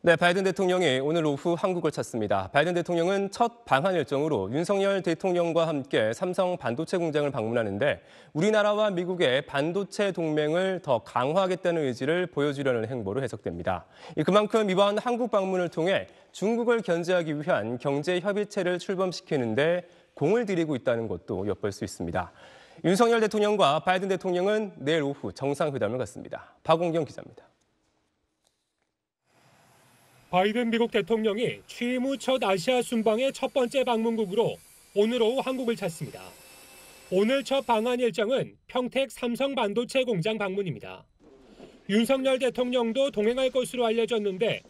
네, 바이든 대통령이 오늘 오후 한국을 찾습니다. 바이든 대통령은 첫 방한 일정으로 윤석열 대통령과 함께 삼성 반도체 공장을 방문하는데 우리나라와 미국의 반도체 동맹을 더 강화하겠다는 의지를 보여주려는 행보로 해석됩니다. 그만큼 이번 한국 방문을 통해 중국을 견제하기 위한 경제 협의체를 출범시키는데 공을 들이고 있다는 것도 엿볼 수 있습니다. 윤석열 대통령과 바이든 대통령은 내일 오후 정상회담을 갖습니다. 박원경 기자입니다. 바이든 미국 대통령이 취임 후 첫 아시아 순방의 첫 번째 방문국으로 오늘 오후 한국을 찾습니다. 오늘 첫 방한 일정은 평택 삼성 반도체 공장 방문입니다. 윤석열 대통령도 동행할 것으로 알려졌는데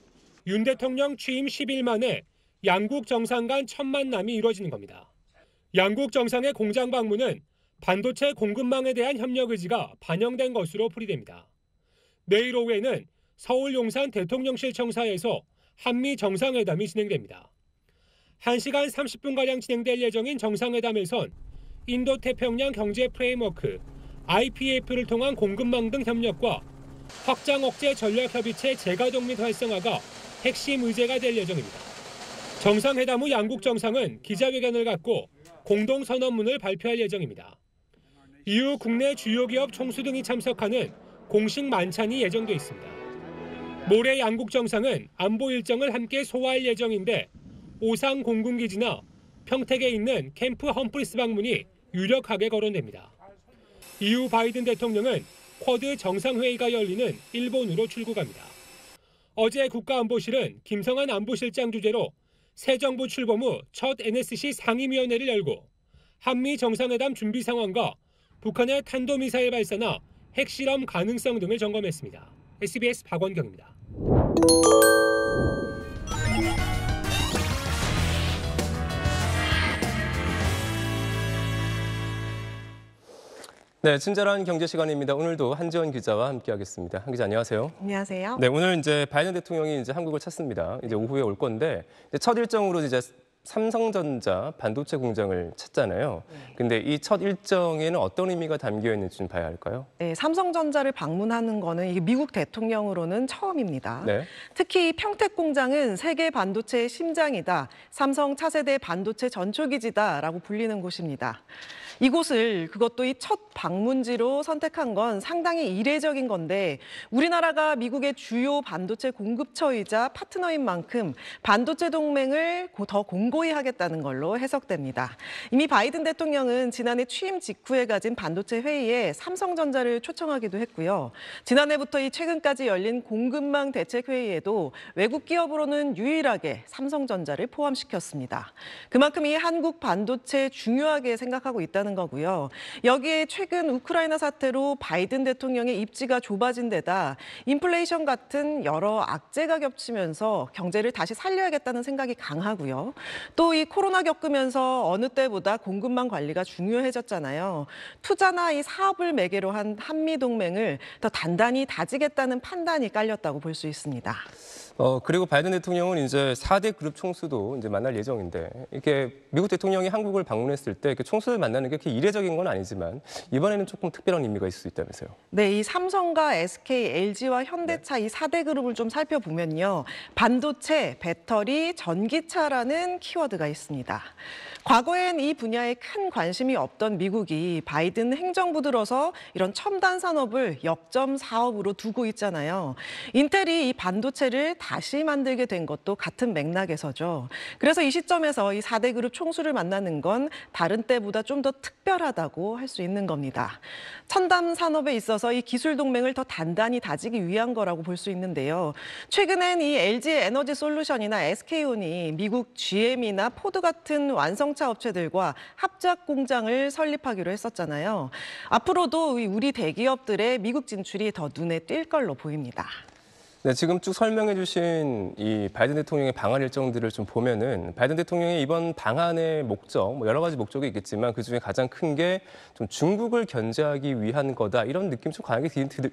윤 대통령 취임 10일 만에 양국 정상 간 첫 만남이 이뤄지는 겁니다. 양국 정상의 공장 방문은 반도체 공급망에 대한 협력 의지가 반영된 것으로 풀이됩니다. 내일 오후에는 서울 용산 대통령실 청사에서 한미 정상회담이 진행됩니다. 1시간 30분가량 진행될 예정인 정상회담에선 인도태평양 경제 프레임워크, IPF를 통한 공급망 등 협력과 확장 억제 전략협의체 재가동 및 활성화가 핵심 의제가 될 예정입니다. 정상회담 후 양국 정상은 기자회견을 갖고 공동선언문을 발표할 예정입니다. 이후 국내 주요 기업 총수 등이 참석하는 공식 만찬이 예정돼 있습니다. 모레 양국 정상은 안보 일정을 함께 소화할 예정인데 오상 공군기지나 평택에 있는 캠프 험프리스 방문이 유력하게 거론됩니다. 이후 바이든 대통령은 쿼드 정상회의가 열리는 일본으로 출국합니다. 어제 국가안보실은 김성한 안보실장 주재로 새 정부 출범 후 첫 NSC 상임위원회를 열고 한미 정상회담 준비 상황과 북한의 탄도미사일 발사나 핵실험 가능성 등을 점검했습니다. SBS 박원경입니다. 네, 친절한 경제 시간입니다. 오늘도 한지원 기자와 함께하겠습니다. 한 기자 안녕하세요. 안녕하세요. 네, 오늘 이제 바이든 대통령이 이제 한국을 찾습니다. 이제 오후에 올 건데 첫 일정으로 이제 삼성전자 반도체 공장을 찾잖아요. 네. 근데 이 첫 일정에는 어떤 의미가 담겨 있는지 좀 봐야 할까요? 네, 삼성전자를 방문하는 거는 이게 미국 대통령으로는 처음입니다. 네. 특히 평택 공장은 세계 반도체의 심장이다. 삼성 차세대 반도체 전초기지다라고 불리는 곳입니다. 이곳을 그것도 이 첫 방문지로 선택한 건 상당히 이례적인 건데 우리나라가 미국의 주요 반도체 공급처이자 파트너인 만큼 반도체 동맹을 더 공고히 하겠다는 걸로 해석됩니다. 이미 바이든 대통령은 지난해 취임 직후에 가진 반도체 회의에 삼성전자를 초청하기도 했고요. 지난해부터 이 최근까지 열린 공급망 대책 회의에도 외국 기업으로는 유일하게 삼성전자를 포함시켰습니다. 그만큼 이 한국 반도체 중요하게 생각하고 있다는 있다는 거고요. 여기에 최근 우크라이나 사태로 바이든 대통령의 입지가 좁아진 데다 인플레이션 같은 여러 악재가 겹치면서 경제를 다시 살려야겠다는 생각이 강하고요. 또 이 코로나 겪으면서 어느 때보다 공급망 관리가 중요해졌잖아요. 투자나 이 사업을 매개로 한 한미 동맹을 더 단단히 다지겠다는 판단이 깔렸다고 볼 수 있습니다. 어, 그리고 바이든 대통령은 이제 4대 그룹 총수도 이제 만날 예정인데 이렇게 미국 대통령이 한국을 방문했을 때 총수를 만나는 게 그렇게 이례적인 건 아니지만 이번에는 조금 특별한 의미가 있을 수 있다면서요. 네, 이 삼성과 SK, LG와 현대차 네. 이 4대 그룹을 좀 살펴보면요. 반도체, 배터리, 전기차라는 키워드가 있습니다. 과거엔 이 분야에 큰 관심이 없던 미국이 바이든 행정부 들어서 이런 첨단 산업을 역점 사업으로 두고 있잖아요. 인텔이 이 반도체를 다시 만들게 된 것도 같은 맥락에서죠. 그래서 이 시점에서 이 4대 그룹 총수를 만나는 건 다른 때보다 좀 더 특별하다고 할 수 있는 겁니다. 첨단 산업에 있어서 이 기술 동맹을 더 단단히 다지기 위한 거라고 볼 수 있는데요. 최근엔 이 LG 에너지 솔루션이나 SK온이 미국 GM이나 포드 같은 완성차 업체들과 합작 공장을 설립하기로 네, 지금 쭉 설명해 주신 이 바이든 대통령의 방한 일정들을 좀 보면은 바이든 대통령의 이번 방한의 목적, 뭐 여러 가지 목적이 있겠지만 그 중에 가장 큰 게 좀 중국을 견제하기 위한 거다. 이런 느낌 좀 강하게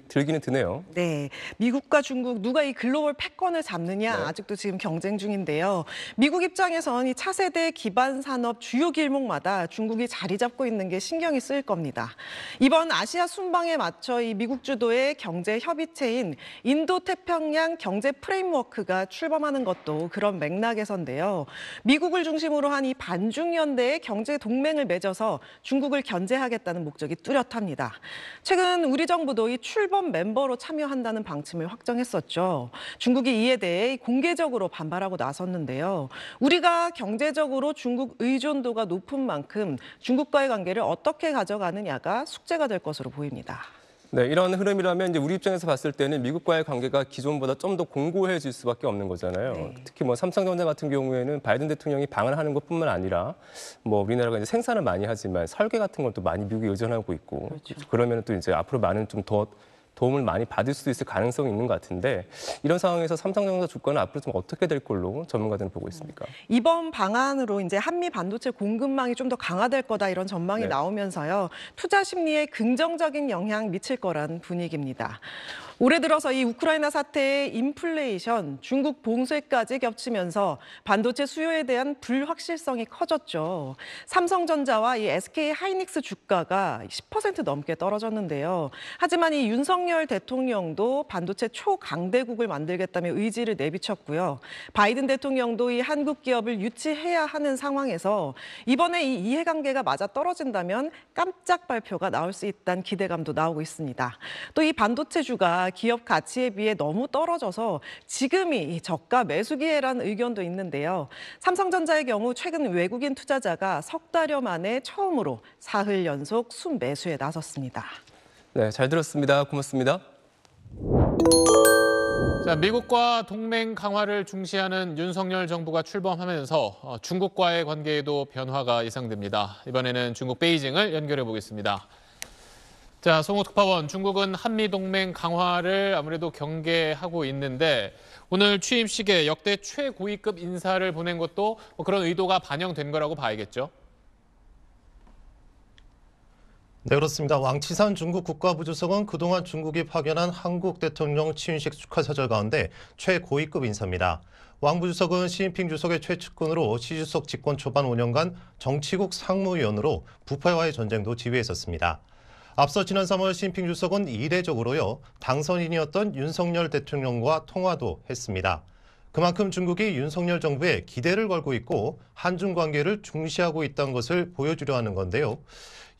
들기는 드네요. 네. 미국과 중국 누가 이 글로벌 패권을 잡느냐 네. 아직도 지금 경쟁 중인데요. 미국 입장에선 이 차세대 기반 산업 주요 길목마다 중국이 자리 잡고 있는 게 신경이 쓰일 겁니다. 이번 아시아 순방에 맞춰 이 미국 주도의 경제 협의체인 인도 태평 태평양 경제 프레임워크가 출범하는 것도 그런 맥락에서인데요. 미국을 중심으로 한 이 반중연대의 경제 동맹을 맺어서 중국을 견제하겠다는 목적이 뚜렷합니다. 최근 우리 정부도 이 출범 멤버로 참여한다는 방침을 확정했었죠. 중국이 이에 대해 공개적으로 반발하고 나섰는데요. 우리가 경제적으로 중국 의존도가 높은 만큼 중국과의 관계를 어떻게 가져가느냐가 숙제가 될 것으로 보입니다. 네, 이런 흐름이라면 이제 우리 입장에서 봤을 때는 미국과의 관계가 기존보다 좀 더 공고해질 수밖에 없는 거잖아요. 네. 특히 뭐 삼성전자 같은 경우에는 바이든 대통령이 방을 하는 것뿐만 아니라 뭐 우리나라가 이제 생산을 많이 하지만 설계 같은 것도 많이 미국에 의존하고 있고 그렇죠. 그러면 또 이제 앞으로 많은 좀더 도움을 많이 받을 수도 있을 가능성이 있는 것 같은데 이런 상황에서 삼성전자 주가는 앞으로 좀 어떻게 될 걸로 전문가들은 보고 있습니까? 이번 방안으로 이제 한미 반도체 공급망이 좀 더 강화될 거다 이런 전망이 네. 나오면서요 투자 심리에 긍정적인 영향 미칠 거란 분위기입니다. 올해 들어서 이 우크라이나 사태의 인플레이션, 중국 봉쇄까지 겹치면서 반도체 수요에 대한 불확실성이 커졌죠. 삼성전자와 이 SK 하이닉스 주가가 10% 넘게 떨어졌는데요. 하지만 이 윤석열 대통령도 반도체 초강대국을 만들겠다며 의지를 내비쳤고요. 바이든 대통령도 이 한국 기업을 유치해야 하는 상황에서 이번에 이 이해관계가 맞아 떨어진다면 깜짝 발표가 나올 수 있다는 기대감도 나오고 있습니다. 또 이 반도체주가 기업 가치에 비해 너무 떨어져서 지금이 저가 매수 기회라는 의견도 있는데요. 삼성전자의 경우 최근 외국인 투자자가 석 달여 만에 처음으로 사흘 연속 순매수에 나섰습니다. 네, 잘 들었습니다. 고맙습니다. 자, 미국과 동맹 강화를 중시하는 윤석열 정부가 출범하면서 어, 중국과의 관계에도 변화가 예상됩니다. 이번에는 중국 베이징을 연결해 보겠습니다. 자, 송호 특파원, 중국은 한미동맹 강화를 아무래도 경계하고 있는데 오늘 취임식에 역대 최고위급 인사를 보낸 것도 뭐 그런 의도가 반영된 거라고 봐야겠죠? 네, 그렇습니다. 왕치산 중국 국가부주석은 그동안 중국이 파견한 한국 대통령 취임식 축하사절 가운데 최고위급 인사입니다. 왕 부주석은 시진핑 주석의 최측근으로 시 주석 집권 초반 5년간 정치국 상무위원으로 부패와의 전쟁도 지휘했었습니다. 앞서 지난 3월 시진핑 주석은 이례적으로요 당선인이었던 윤석열 대통령과 통화도 했습니다. 그만큼 중국이 윤석열 정부에 기대를 걸고 있고 한중 관계를 중시하고 있다는 것을 보여주려 하는 건데요.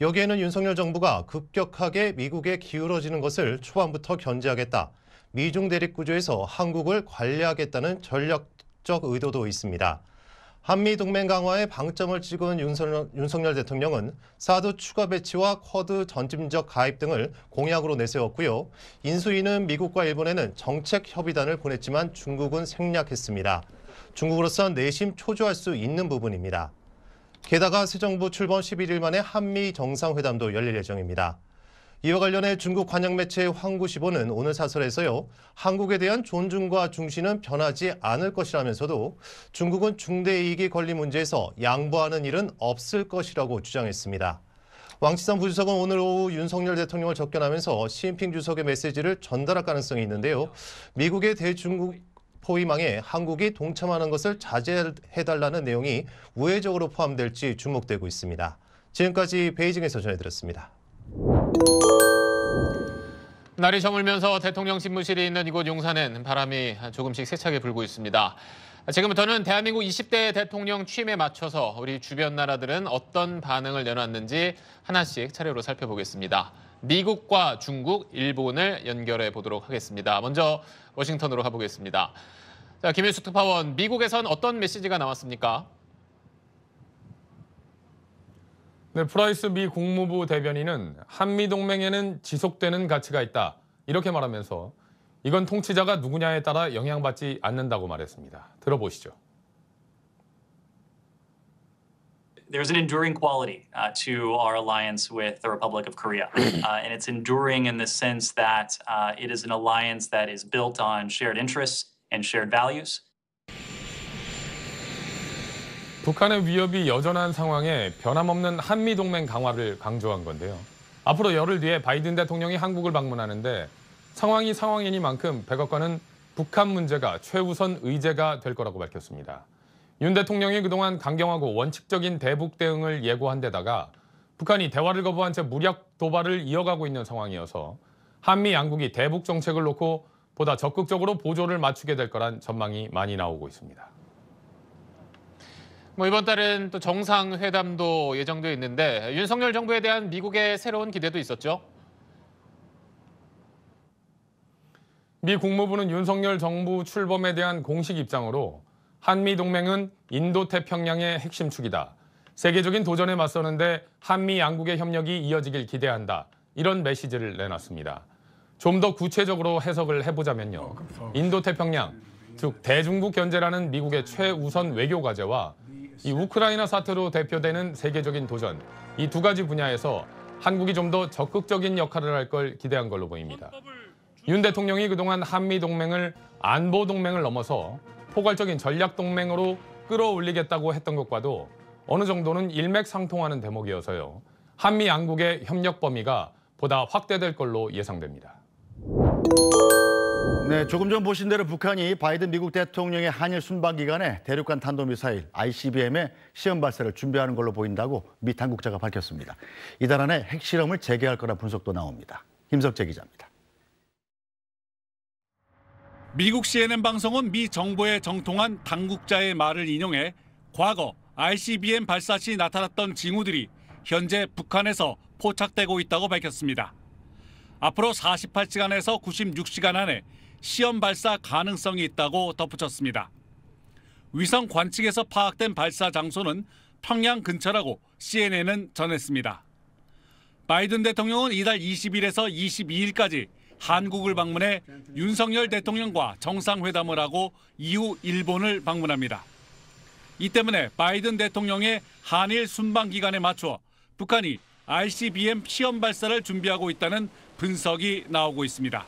여기에는 윤석열 정부가 급격하게 미국에 기울어지는 것을 초반부터 견제하겠다. 미중 대립 구조에서 한국을 관리하겠다는 전략적 의도도 있습니다. 한미 동맹 강화에 방점을 찍은 윤석열, 대통령은 사드 추가 배치와 쿼드 전짐적 가입 등을 공약으로 내세웠고요. 인수위는 미국과 일본에는 정책 협의단을 보냈지만 중국은 생략했습니다. 중국으로선 내심 초조할 수 있는 부분입니다. 게다가 새 정부 출범 11일 만에 한미 정상회담도 열릴 예정입니다. 이와 관련해 중국 관영 매체 황구시보는 오늘 사설에서요. 한국에 대한 존중과 중시는 변하지 않을 것이라면서도 중국은 중대 이익이 걸린 문제에서 양보하는 일은 없을 것이라고 주장했습니다. 왕치산 부주석은 오늘 오후 윤석열 대통령을 접견하면서 시진핑 주석의 메시지를 전달할 가능성이 있는데요. 미국의 대중국 포위망에 한국이 동참하는 것을 자제해달라는 내용이 우회적으로 포함될지 주목되고 있습니다. 지금까지 베이징에서 전해드렸습니다. 날이 저물면서 대통령 집무실이 있는 이곳 용산엔 바람이 조금씩 세차게 불고 있습니다. 지금부터는 대한민국 20대 대통령 취임에 맞춰서 우리 주변 나라들은 어떤 반응을 내놨는지 하나씩 차례로 살펴보겠습니다. 미국과 중국, 일본을 연결해 보도록 하겠습니다. 먼저 워싱턴으로 가보겠습니다. 자, 김일수 특파원, 미국에선 어떤 메시지가 나왔습니까? 네, 프라이스 미 국무부 대변인은 한미 동맹에는 지속되는 가치가 있다. 이렇게 말하면서 이건 통치자가 누구냐에 따라 영향받지 않는다고 말했습니다. 들어보시죠. there's an enduring quality uh, to our alliance with the Republic of Korea. Uh, and it's enduring in the sense that uh, it is an alliance that is built on shared interests and shared values. 북한의 위협이 여전한 상황에 변함없는 한미 동맹 강화를 강조한 건데요. 앞으로 열흘 뒤에 바이든 대통령이 한국을 방문하는데 상황이 상황이니만큼 백악관은 북한 문제가 최우선 의제가 될 거라고 밝혔습니다. 윤 대통령이 그동안 강경하고 원칙적인 대북 대응을 예고한 데다가 북한이 대화를 거부한 채 무력 도발을 이어가고 있는 상황이어서 한미 양국이 대북 정책을 놓고 보다 적극적으로 보조를 맞추게 될 거란 전망이 많이 나오고 있습니다. 뭐 이번 달은 또 정상회담도 예정돼 있는데 윤석열 정부에 대한 미국의 새로운 기대도 있었죠. 미 국무부는 윤석열 정부 출범에 대한 공식 입장으로 한미 동맹은 인도 태평양의 핵심 축이다. 세계적인 도전에 맞서는데 한미 양국의 협력이 이어지길 기대한다. 이런 메시지를 내놨습니다. 좀 더 구체적으로 해석을 해보자면요. 인도 태평양, 즉 대중국 견제라는 미국의 최우선 외교 과제와 이 우크라이나 사태로 대표되는 세계적인 도전, 이 두 가지 분야에서 한국이 좀 더 적극적인 역할을 할 걸 기대한 걸로 보입니다. 윤 대통령이 그동안 한미 동맹을 안보 동맹을 넘어서 포괄적인 전략 동맹으로 끌어올리겠다고 했던 것과도 어느 정도는 일맥상통하는 대목이어서요. 한미 양국의 협력 범위가 보다 확대될 걸로 예상됩니다. 네, 조금 전 보신 대로 북한이 바이든 미국 대통령의 한일 순방 기간에 대륙간 탄도미사일 ICBM의 시험 발사를 준비하는 걸로 보인다고 미 당국자가 밝혔습니다. 이달 안에 핵실험을 재개할 거라 분석도 나옵니다. 김석재 기자입니다. 미국 CNN 방송은 미 정부의 정통한 당국자의 말을 인용해 과거 ICBM 발사 시 나타났던 징후들이 현재 북한에서 포착되고 있다고 밝혔습니다. 앞으로 48시간에서 96시간 안에 시험 발사 가능성이 있다고 덧붙였습니다. 위성 관측에서 파악된 발사 장소는 평양 근처라고 CNN은 전했습니다. 바이든 대통령은 이달 20일에서 22일까지 한국을 방문해 윤석열 대통령과 정상회담을 하고 이후 일본을 방문합니다. 이 때문에 바이든 대통령의 한일 순방 기간에 맞춰 북한이 ICBM 시험 발사를 준비하고 있다는 분석이 나오고 있습니다.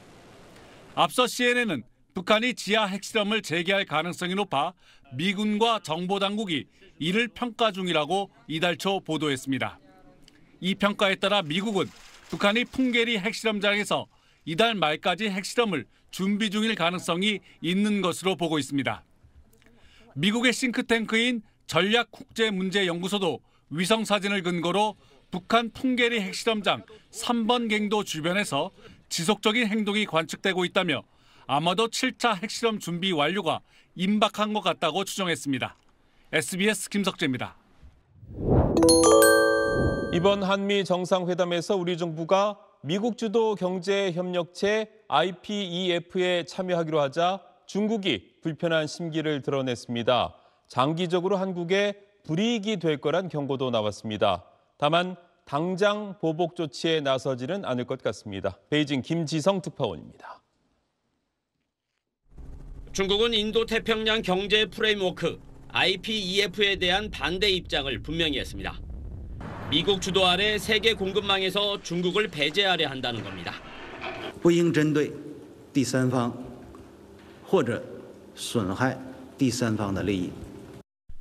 앞서 CNN은 북한이 지하 핵실험을 재개할 가능성이 높아 미군과 정보당국이 이를 평가 중이라고 이달 초 보도했습니다. 이 평가에 따라 미국은 북한이 풍계리 핵실험장에서 이달 말까지 핵실험을 준비 중일 가능성이 있는 것으로 보고 있습니다. 미국의 싱크탱크인 전략국제문제연구소도 위성 사진을 근거로 북한 풍계리 핵실험장 3번 갱도 주변에서 지속적인 행동이 관측되고 있다며 아마도 7차 핵실험 준비 완료가 임박한 것 같다고 추정했습니다. SBS 김석재입니다. 이번 한미 정상회담에서 우리 정부가 미국 주도 경제 협력체 IPEF에 참여하기로 하자 중국이 불편한 심기를 드러냈습니다. 장기적으로 한국에 불이익이 될 거란 경고도 나왔습니다. 다만 당장 보복 조치에 나서지는 않을 것 같습니다. 베이징 김지성 특파원입니다. 중국은 인도 태평양 경제 프레임워크 IPEF에 대한 반대 입장을 분명히 했습니다. 미국 주도 아래 세계 공급망에서 중국을 배제하려 한다는 겁니다. 不应针对第三方或者损害第三方的利益.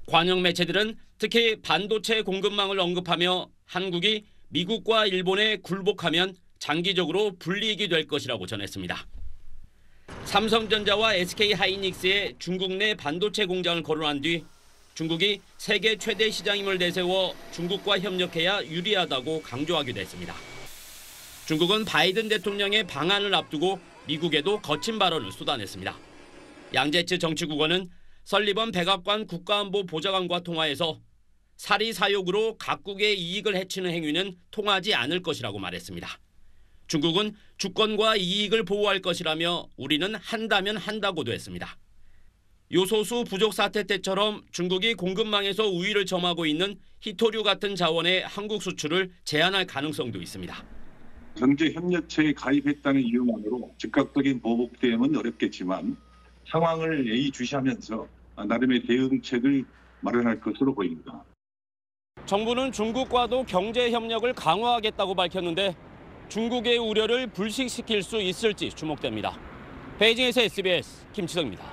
관영 매체들은 특히 반도체 공급망을 언급하며 한국이 미국과 일본에 굴복하면 장기적으로 불이익이 될 것이라고 전했습니다. 삼성전자와 SK하이닉스의 중국 내 반도체 공장을 거론한 뒤 중국이 세계 최대 시장임을 내세워 중국과 협력해야 유리하다고 강조하기도 했습니다. 중국은 바이든 대통령의 방안을 앞두고 미국에도 거친 발언을 쏟아냈습니다. 양제츠 정치국원은 설리번 백악관 국가안보 보좌관과 통화해서 사리 사욕으로 각국의 이익을 해치는 행위는 통하지 않을 것이라고 말했습니다. 중국은 주권과 이익을 보호할 것이라며 우리는 한다면 한다고도 했습니다. 요소수 부족 사태 때처럼 중국이 공급망에서 우위를 점하고 있는 히토류 같은 자원의 한국 수출을 제한할 가능성도 있습니다. 경제 협력체에 가입했다는 이유만으로 즉각적인 보복 대응은 어렵겠지만 상황을 예의주시하면서 나름의 대응책을 마련할 것으로 보입니다. 정부는 중국과도 경제 협력을 강화하겠다고 밝혔는데 중국의 우려를 불식시킬 수 있을지 주목됩니다. 베이징에서 SBS 김치성입니다.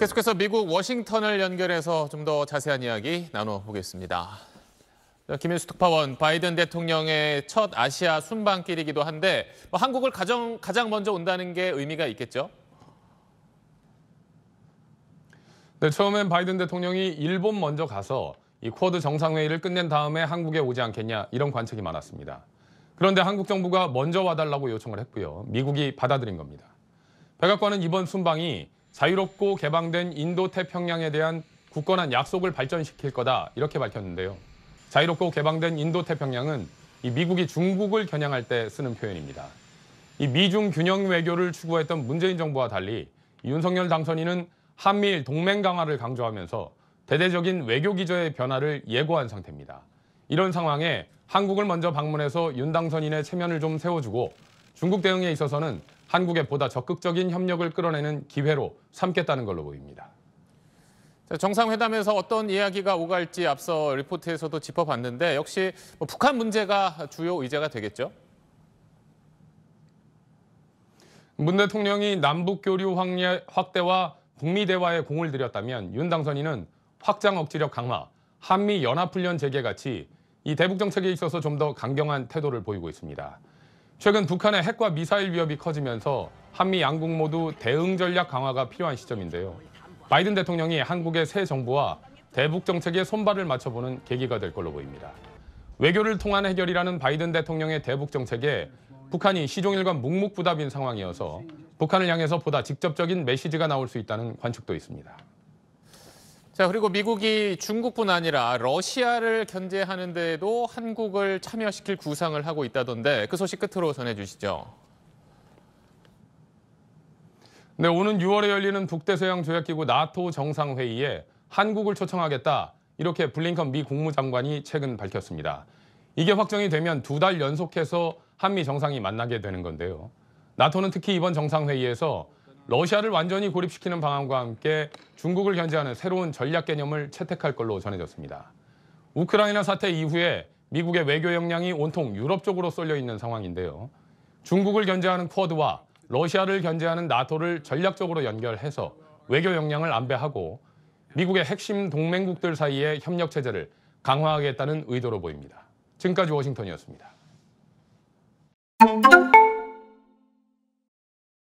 계속해서 미국 워싱턴을 연결해서 좀 더 자세한 이야기 나눠보겠습니다. 김일수 특파원, 바이든 대통령의 첫 아시아 순방길이기도 한데 뭐 한국을 가장, 가장 먼저 온다는 게 의미가 있겠죠? 네, 처음엔 바이든 대통령이 일본 먼저 가서 이 쿼드 정상회의를 끝낸 다음에 한국에 오지 않겠냐 이런 관측이 많았습니다. 그런데 한국 정부가 먼저 와달라고 요청을 했고요. 미국이 받아들인 겁니다. 백악관은 이번 순방이 자유롭고 개방된 인도 태평양에 대한 굳건한 약속을 발전시킬 거다 이렇게 밝혔는데요. 자유롭고 개방된 인도 태평양은 이 미국이 중국을 겨냥할 때 쓰는 표현입니다. 이 미중 균형 외교를 추구했던 문재인 정부와 달리 윤석열 당선인은 한미일 동맹 강화를 강조하면서 대대적인 외교 기조의 변화를 예고한 상태입니다. 이런 상황에 한국을 먼저 방문해서 윤 당선인의 체면을 좀 세워주고 중국 대응에 있어서는 한국에 보다 적극적인 협력을 끌어내는 기회로 삼겠다는 걸로 보입니다. 정상회담에서 어떤 이야기가 오갈지 앞서 리포트에서도 짚어봤는데 역시 뭐 북한 문제가 주요 의제가 되겠죠? 문 대통령이 남북 교류 확대와 북미 대화에 공을 들였다면 윤 당선인은 확장 억지력 강화, 한미 연합훈련 재개 같이 이 대북 정책에 있어서 좀 더 강경한 태도를 보이고 있습니다. 최근 북한의 핵과 미사일 위협이 커지면서 한미 양국 모두 대응 전략 강화가 필요한 시점인데요. 바이든 대통령이 한국의 새 정부와 대북 정책에 손발을 맞춰보는 계기가 될 걸로 보입니다. 외교를 통한 해결이라는 바이든 대통령의 대북 정책에 북한이 시종일관 묵묵부답인 상황이어서 북한을 향해서 보다 직접적인 메시지가 나올 수 있다는 관측도 있습니다. 자, 그리고 미국이 중국뿐 아니라 러시아를 견제하는 데에도 한국을 참여시킬 구상을 하고 있다던데 그 소식 끝으로 전해 주시죠. 네, 오는 6월에 열리는 북대서양 조약기구 나토 정상회의에 한국을 초청하겠다. 이렇게 블링컨 미 국무장관이 최근 밝혔습니다. 이게 확정이 되면 두 달 연속해서 한미 정상이 만나게 되는 건데요. 나토는 특히 이번 정상회의에서 러시아를 완전히 고립시키는 방안과 함께 중국을 견제하는 새로운 전략 개념을 채택할 걸로 전해졌습니다. 우크라이나 사태 이후에 미국의 외교 역량이 온통 유럽 쪽으로 쏠려 있는 상황인데요. 중국을 견제하는 쿼드와 러시아를 견제하는 나토를 전략적으로 연결해서 외교 역량을 안배하고 미국의 핵심 동맹국들 사이의 협력 체제를 강화하겠다는 의도로 보입니다. 지금까지 워싱턴이었습니다.